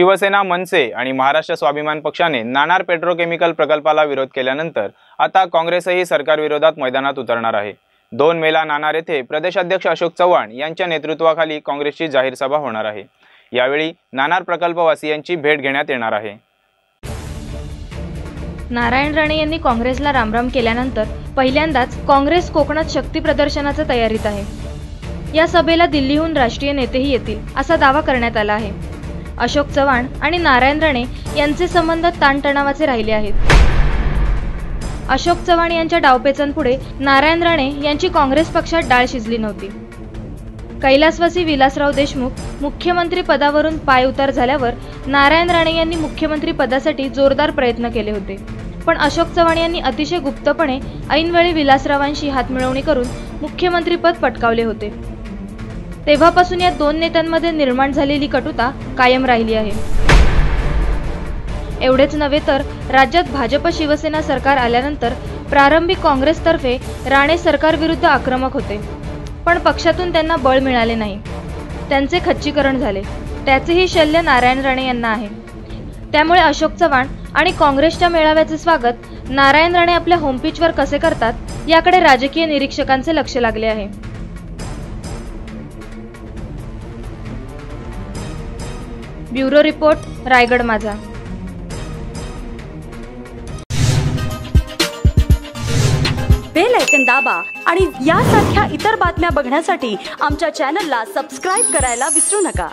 शिवसेना मनसे आणि महाराष्ट्र स्वाभिमान पक्षाने नाणार पेट्रोकेमिकल प्रकल्पाला विरोध केल्यानंतर आता काँग्रेसही सरकारविरोधात मैदानात उतरणार आहे. दोन मेला नाणार येथे प्रदेशाध्यक्ष अशोक चव्हाण यांच्या नेतृत्वाखाली काँग्रेसची जाहीर सभा होणार आहे. यावेळी नाणार प्रकल्पवासियांची भेट घेण्यात येणार आहे. नारायण राणे यांनी काँग्रेसला रामराम केल्यानंतर पहिल्यांदाच काँग्रेस कोकणात शक्ती प्रदर्शनाच्या तयारीत आहे. या सभेला दिल्लीहून राष्ट्रीय नेतेही येतील असा दावा करण्यात आला आहे. अशोक चव्हाण आणि नारायण राणे यांचे संबंध ताणतणावाचे राहिले आहेत. अशोक चव्हाण यांच्या डावपेचांपुढे नारायण राणे यांची काँग्रेस पक्षात डाळ शिजली नव्हती. कैलासवासी विलासराव देशमुख मुख्यमंत्री पदावरून पाय उतार झाल्यावर नारायण राणे यांनी मुख्यमंत्री पदासाठी जोरदार प्रयत्न केले होते. पण अशोक चव्हाण यांनी अतिशय गुप्तपणे ऐनवेळी विलासरावांशी हातमिळवणी करून मुख्यमंत्रीपद पटकावले होते. तेव्हापासून या दोन नेत्यांमध्ये निर्माण झालेली कटुता कायम राहिली आहे. एवढेच नव्हे तर राज्यात भाजप शिवसेना सरकार आल्यानंतर प्रारंभी काँग्रेसतर्फे राणे सरकारविरुद्ध आक्रमक होते. पण पक्षातून त्यांना बळ मिळाले नाही. त्यांचे खच्चीकरण झाले. त्याचेही शल्य नारायण राणे यांना आहे. त्यामुळे अशोक चव्हाण आणि काँग्रेसच्या मेळाव्याचे स्वागत नारायण राणे आपल्या होमपिचवर कसे करतात याकडे राजकीय निरीक्षकांचे लक्ष लागले आहे. ब्युरो रिपोर्ट रायगड माझा. बेल ऐकन दाबा आणि यासारख्या इतर बातम्या बघण्यासाठी आमच्या चॅनलला सबस्क्राईब करायला विसरू नका.